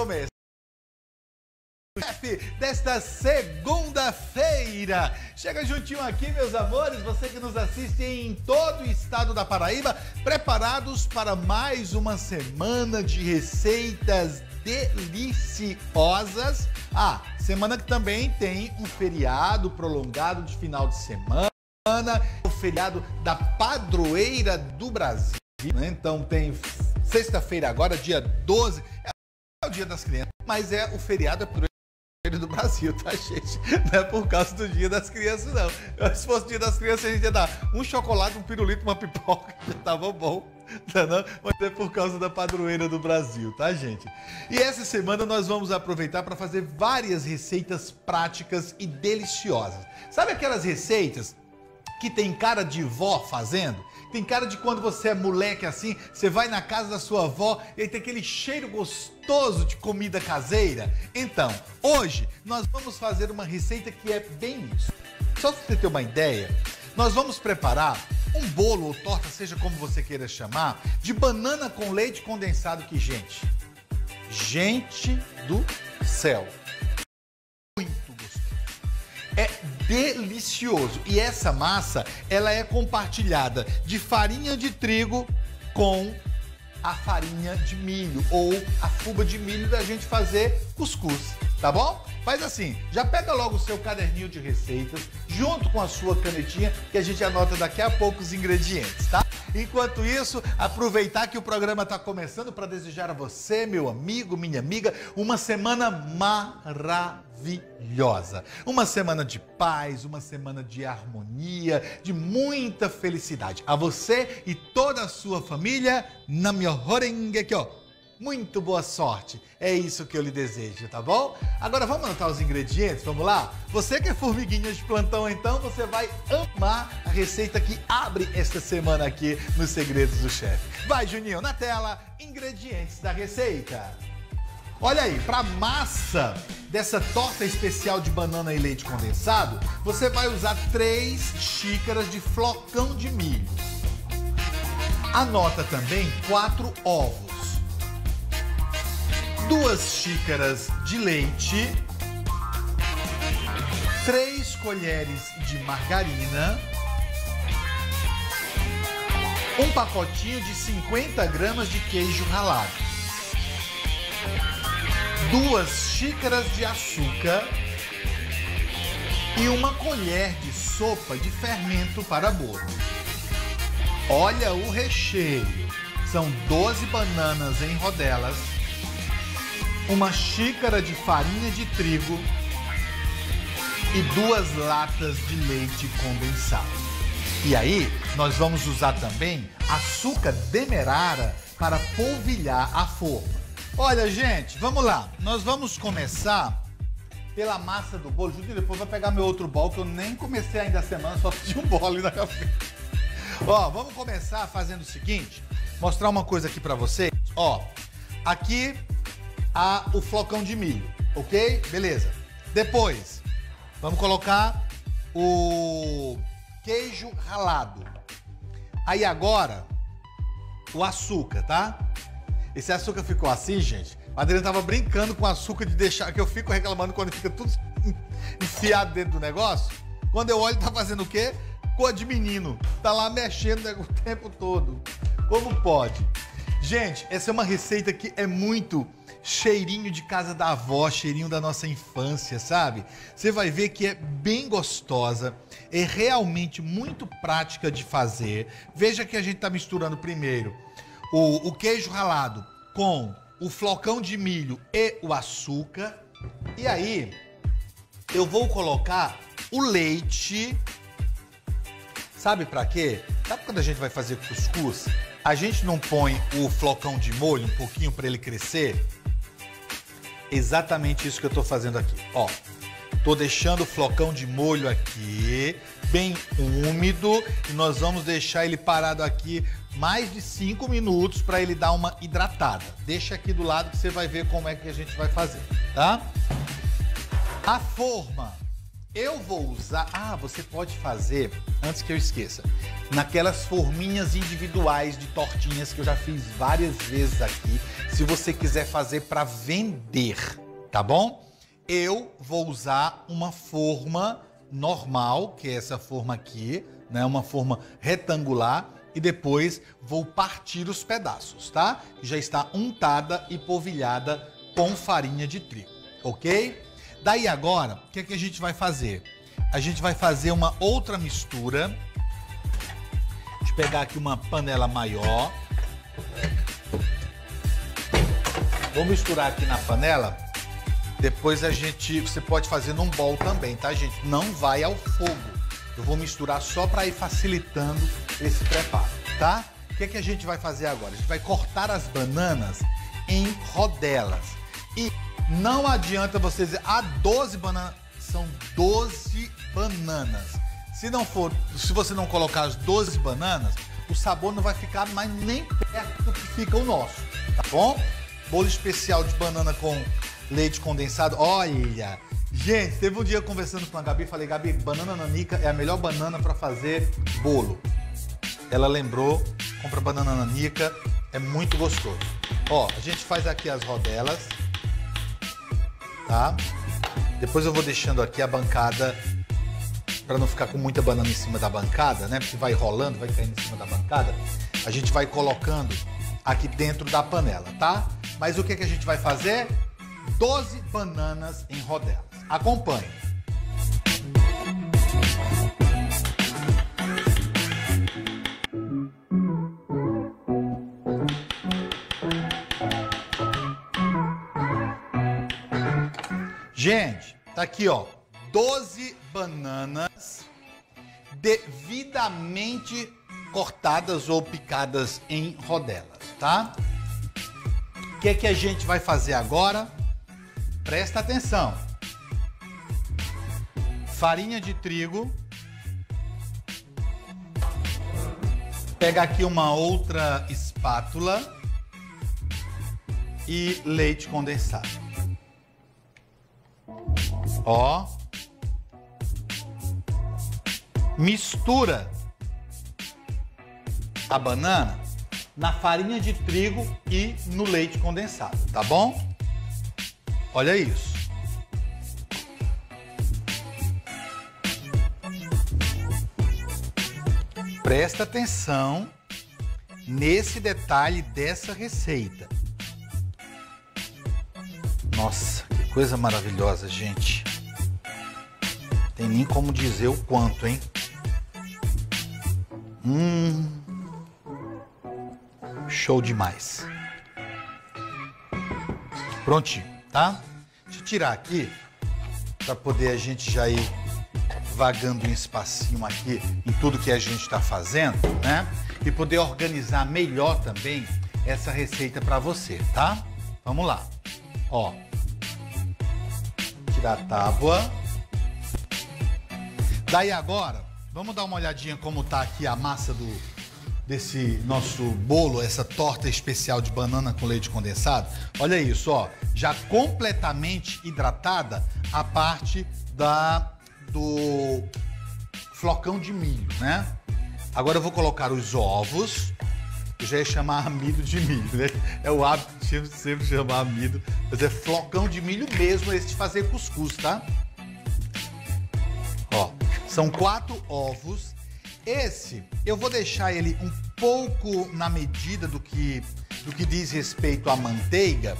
começo desta segunda-feira. Chega juntinho aqui, meus amores, você que nos assiste em todo o estado da Paraíba, preparados para mais uma semana de receitas deliciosas. Ah, semana que também tem um feriado prolongado de final de semana, o feriado da padroeira do Brasil. Né? Então tem sexta-feira agora, dia 12, é o dia das crianças, mas é o feriado é do Brasil, tá, gente? Não é por causa do Dia das Crianças, não. Se fosse Dia das Crianças, a gente ia dar um chocolate, um pirulito, uma pipoca, já tava bom. Não, não, mas é por causa da padroeira do Brasil, tá, gente? E essa semana nós vamos aproveitar para fazer várias receitas práticas e deliciosas. Sabe aquelas receitas que tem cara de vó fazendo? Tem cara de quando você é moleque assim, você vai na casa da sua avó e tem aquele cheiro gostoso de comida caseira. Então, hoje nós vamos fazer uma receita que é bem isso. Só para você ter uma ideia, nós vamos preparar um bolo ou torta, seja como você queira chamar, de banana com leite condensado que, gente, gente do céu. Delicioso. E essa massa, ela é compartilhada de farinha de trigo com a farinha de milho ou a fuba de milho da gente fazer cuscuz, tá bom? Faz assim, já pega logo o seu caderninho de receitas, junto com a sua canetinha, que a gente anota daqui a pouco os ingredientes, tá? Enquanto isso, aproveitar que o programa está começando para desejar a você, meu amigo, minha amiga, uma semana maravilhosa. Uma semana de paz, uma semana de harmonia, de muita felicidade. A você e toda a sua família, na minha aqui, ó muito boa sorte. É isso que eu lhe desejo, tá bom? Agora vamos anotar os ingredientes, vamos lá? Você que é formiguinha de plantão, então, você vai amar a receita que abre esta semana aqui nos Segredos do Chefe. Vai, Juninho, na tela, ingredientes da receita. Olha aí, para massa dessa torta especial de banana e leite condensado, você vai usar 3 xícaras de flocão de milho. Anota também 4 ovos duas xícaras de leite, três colheres de margarina, um pacotinho de 50 gramas de queijo ralado, duas xícaras de açúcar. E uma colher de sopa de fermento para bolo. Olha o recheio. São 12 bananas em rodelas, uma xícara de farinha de trigo e duas latas de leite condensado. E aí, nós vamos usar também açúcar demerara para polvilhar a forma. Olha, gente, vamos lá. Nós vamos começar pela massa do bolo. Júlio, depois vai pegar meu outro bolo, que eu nem comecei ainda a semana, só tinha um bolo ali na café. Ó, vamos começar fazendo o seguinte, mostrar uma coisa aqui para vocês. Ó, aqui a, o flocão de milho, ok? Beleza. Depois, vamos colocar o queijo ralado. Aí agora, o açúcar, tá? Esse açúcar ficou assim, gente. A Adriana tava brincando com açúcar de deixar, que eu fico reclamando quando fica tudo enfiado dentro do negócio. Quando eu olho, tá fazendo o quê? Cor de menino. Tá lá mexendo o tempo todo. Como pode? Gente, essa é uma receita que é muito cheirinho de casa da avó, cheirinho da nossa infância, sabe? Você vai ver que é bem gostosa, é realmente muito prática de fazer. Veja que a gente está misturando primeiro o, o queijo ralado com o flocão de milho e o açúcar. E aí, eu vou colocar o leite. Sabe para quê? Sabe quando a gente vai fazer cuscuz? A gente não põe o flocão de molho um pouquinho para ele crescer? Exatamente isso que eu estou fazendo aqui. Ó, tô deixando o flocão de molho aqui, bem úmido, e nós vamos deixar ele parado aqui mais de 5 minutos para ele dar uma hidratada. Deixa aqui do lado que você vai ver como é que a gente vai fazer, tá? A forma Eu vou usar. Ah, você pode fazer, antes que eu esqueça, naquelas forminhas individuais de tortinhas que eu já fiz várias vezes aqui. Se você quiser fazer para vender, tá bom? Eu vou usar uma forma normal, que é essa forma aqui, né? Uma forma retangular e depois vou partir os pedaços, tá? Já está untada e polvilhada com farinha de trigo, ok? Daí agora, o que, é que a gente vai fazer? A gente vai fazer uma outra mistura. Deixa eu pegar aqui uma panela maior. Vou misturar aqui na panela. Depois a gente, você pode fazer num bol também, tá, gente? Não vai ao fogo. Eu vou misturar só para ir facilitando esse preparo, tá? O que, é que a gente vai fazer agora? A gente vai cortar as bananas em rodelas. E não adianta você dizer, ah, 12 bananas. São 12 bananas. Se não for, se você não colocar as 12 bananas, o sabor não vai ficar mais nem perto do que fica o nosso, tá bom? Bolo especial de banana com leite condensado. Olha, gente, teve um dia conversando com a Gabi, falei, Gabi, banana nanica é a melhor banana para fazer bolo. Ela lembrou, compra banana nanica, é muito gostoso. Ó, a gente faz aqui as rodelas tá? Depois eu vou deixando aqui a bancada para não ficar com muita banana em cima da bancada, né? Porque vai rolando, vai caindo em cima da bancada. A gente vai colocando aqui dentro da panela, tá? Mas o que, que a gente vai fazer? 12 bananas em rodelas. Acompanhe. Tá aqui, ó. 12 bananas devidamente cortadas ou picadas em rodelas, tá? O que é que a gente vai fazer agora? Presta atenção. Farinha de trigo. Pega aqui uma outra espátula e leite condensado. Ó. Mistura a banana na farinha de trigo e no leite condensado, tá bom? Olha isso. Presta atenção nesse detalhe dessa receita. Nossa, que coisa maravilhosa, gente. Tem nem como dizer o quanto, hein? Hum. Show demais. Prontinho, tá? Deixa eu tirar aqui para poder a gente já ir vagando um espacinho aqui em tudo que a gente está fazendo, né? E poder organizar melhor também essa receita para você, tá? Vamos lá. Ó. Tirar a tábua. Daí agora, vamos dar uma olhadinha como tá aqui a massa do desse nosso bolo, essa torta especial de banana com leite condensado. Olha isso, ó, já completamente hidratada a parte da do flocão de milho, né? Agora eu vou colocar os ovos. Eu já ia chamar amido de milho, né? É o hábito de sempre chamar amido, mas é flocão de milho mesmo esse de fazer cuscuz, tá? São quatro ovos. Esse eu vou deixar ele um pouco na medida do que, do que diz respeito à manteiga,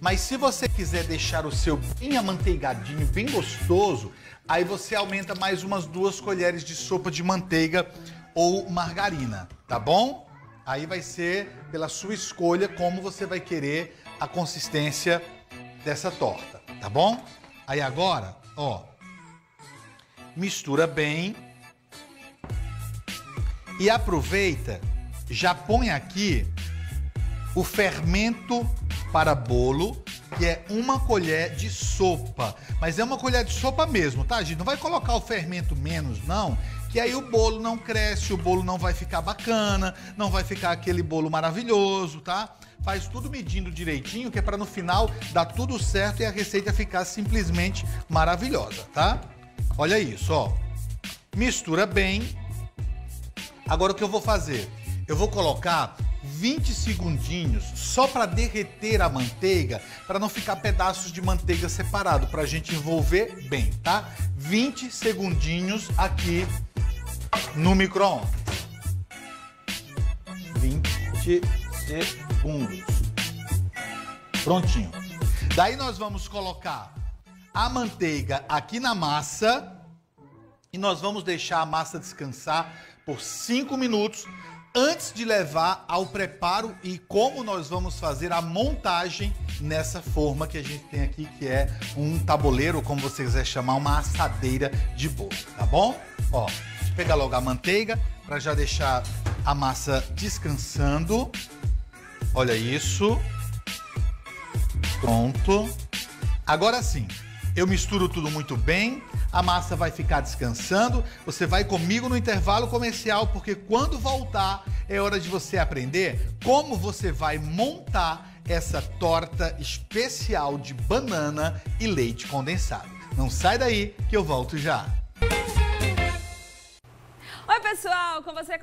mas se você quiser deixar o seu bem amanteigadinho, bem gostoso, aí você aumenta mais umas duas colheres de sopa de manteiga ou margarina, tá bom? Aí vai ser pela sua escolha como você vai querer a consistência dessa torta, tá bom? Aí agora, ó, mistura bem e aproveita, já põe aqui o fermento para bolo, que é uma colher de sopa. Mas é uma colher de sopa mesmo, tá, gente? Não vai colocar o fermento menos, não, que aí o bolo não cresce, o bolo não vai ficar bacana, não vai ficar aquele bolo maravilhoso, tá? Faz tudo medindo direitinho, que é para no final dar tudo certo e a receita ficar simplesmente maravilhosa, tá? Olha isso, ó. Mistura bem. Agora o que eu vou fazer? Eu vou colocar 20 segundinhos só para derreter a manteiga, para não ficar pedaços de manteiga separado, para a gente envolver bem, tá? 20 segundinhos aqui no micro-ondas. 20 segundos. Prontinho. Daí nós vamos colocar a manteiga aqui na massa e nós vamos deixar a massa descansar por 5 minutos antes de levar ao preparo e como nós vamos fazer a montagem nessa forma que a gente tem aqui, que é um tabuleiro, como você quiser chamar, uma assadeira de bolo, tá bom? Ó, pegar logo a manteiga para já deixar a massa descansando. Olha isso. Pronto. Agora sim, eu misturo tudo muito bem, a massa vai ficar descansando. Você vai comigo no intervalo comercial, porque quando voltar é hora de você aprender como você vai montar essa torta especial de banana e leite condensado. Não sai daí que eu volto já. Oi, pessoal, com você